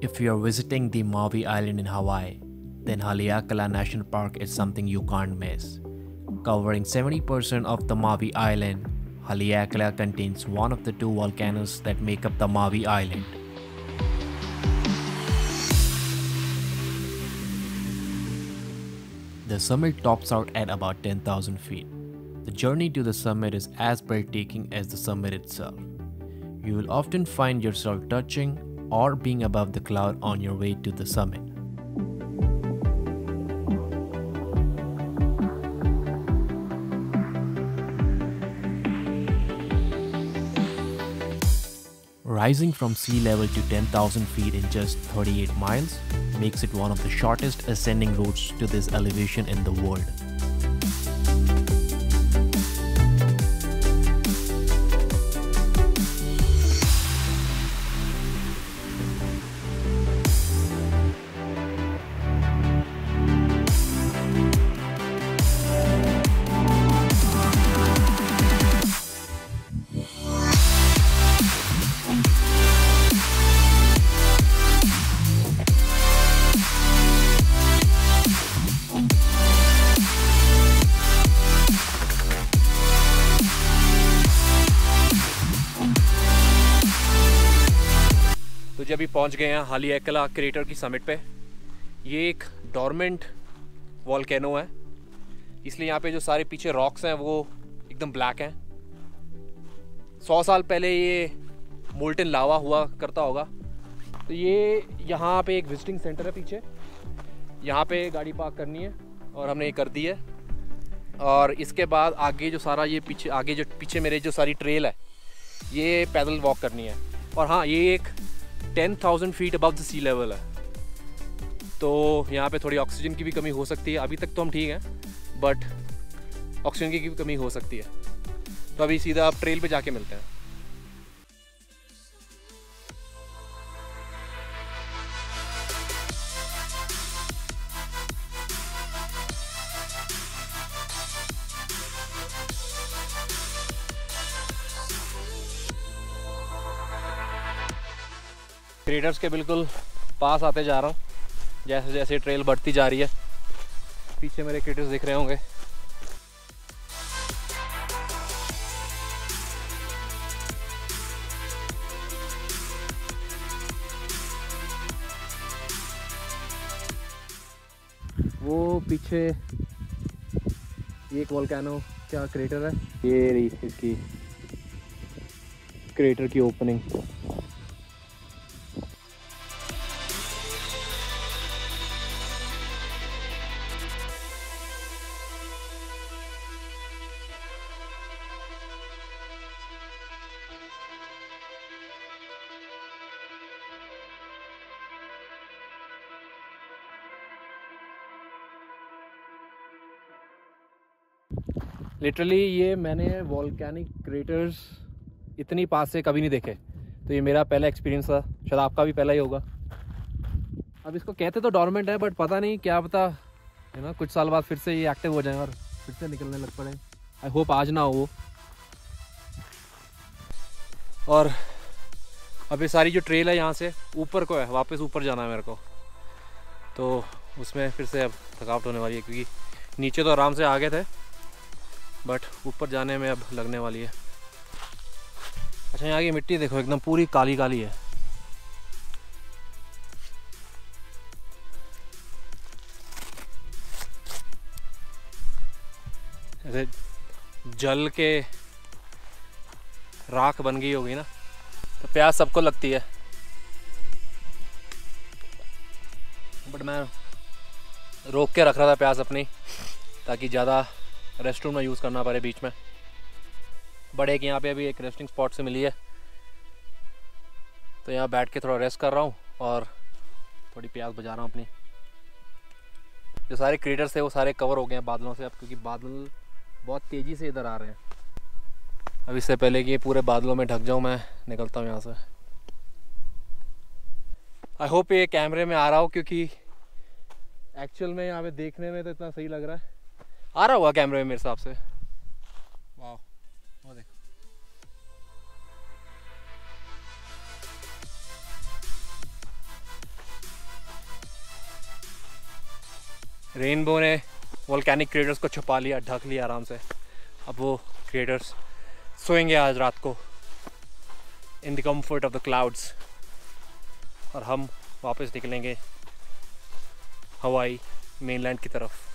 If you're visiting the Maui Island in Hawaii, then Haleakala National Park is something you can't miss. Covering 70% of the Maui Island, Haleakala contains one of the two volcanoes that make up the Maui Island. The summit tops out at about 10,000 feet. The journey to the summit is as breathtaking as the summit itself. You will often find yourself touching or being above the cloud on your way to the summit. Rising from sea level to 10,000 feet in just 38 miles makes it one of the shortest ascending routes to this elevation in the world. अभी पहुँच गए हैं हाली एकला crater की summit पे। ये एक डॉर्मेंट वॉलकैनो है। इसलिए यहाँ पे जो सारे पीछे रॉक्स हैं, वो एकदम ब्लैक हैं। सौ साल पहले ये मोल्टन लावा हुआ करता होगा। तो ये यहाँ पे एक विजिटिंग सेंटर है पीछे। यहाँ पे गाड़ी पार्क करनी है और हमने ये कर दी है। और इसके बाद आगे जो सारा ये पीछे, आगे जो पीछे मेरे जो सारी ट्रेल है, ये पैदल वॉक करनी है। और हाँ ये एक ten thousand feet above the sea level है। तो यहाँ पे थोड़ी ऑक्सीजन की भी कमी हो सकती है। अभी तक तो हम ठीक हैं बट ऑक्सीजन की भी कमी हो सकती है। तो अभी सीधा आप ट्रेल पे जाके मिलते हैं। क्रेटर्स के बिल्कुल पास आते जा रहा हूँ। जैसे जैसे ट्रेल बढ़ती जा रही है, पीछे मेरे क्रेटर्स दिख रहे होंगे। वो पीछे एक वोल्केनो क्या क्रेटर है। ये रही इसकी क्रेटर की ओपनिंग लिटरली ये मैंने वॉल्केनिक क्रेटर्स इतनी पास से कभी नहीं देखे। तो ये मेरा पहला एक्सपीरियंस था। शायद आपका भी पहला ही होगा। अब इसको कहते तो डॉर्मेंट है बट पता नहीं क्या पता, है ना? कुछ साल बाद फिर से ये एक्टिव हो जाए और फिर से निकलने लग पड़े। आई होप आज ना हो वो। और अब ये सारी जो ट्रेल है यहाँ से ऊपर को है, वापस ऊपर जाना है मेरे को। तो उसमें फिर से अब थकावट होने वाली है, क्योंकि नीचे तो आराम से आ गए थे। बट ऊपर जाने में अब लगने वाली है। अच्छा यहाँ की मिट्टी देखो, एकदम पूरी काली काली है। ऐसे जल के राख बन गई होगी ना तो प्यास सबको लगती है। बट मैं रोक के रख रहा था प्यास अपनी, ताकि ज़्यादा रेस्ट रूम ना यूज़ करना पड़े बीच में। बड़े एक यहाँ पे अभी एक रेस्टिंग स्पॉट से मिली है। तो यहाँ बैठ के थोड़ा रेस्ट कर रहा हूँ और थोड़ी प्यास बजा रहा हूँ अपनी। जो सारे क्रेटर्स थे वो सारे कवर हो गए हैं बादलों से अब, क्योंकि बादल बहुत तेज़ी से इधर आ रहे हैं। अब इससे पहले कि पूरे बादलों में ढक जाऊँ, मैं निकलता हूँ यहाँ से। आई होप ये कैमरे में आ रहा हो, क्योंकि एक्चुअल में यहाँ पे देखने में तो इतना सही लग रहा है। आ रहा होगा कैमरे में मेरे हिसाब से। रेनबो ने वॉलकैनिक क्रिएटर्स को छुपा लिया ढक लिया आराम से। अब वो क्रिएटर्स सोएँगे आज रात को in the comfort of the clouds और हम वापस निकलेंगे हवाई मेनलैंड की तरफ़।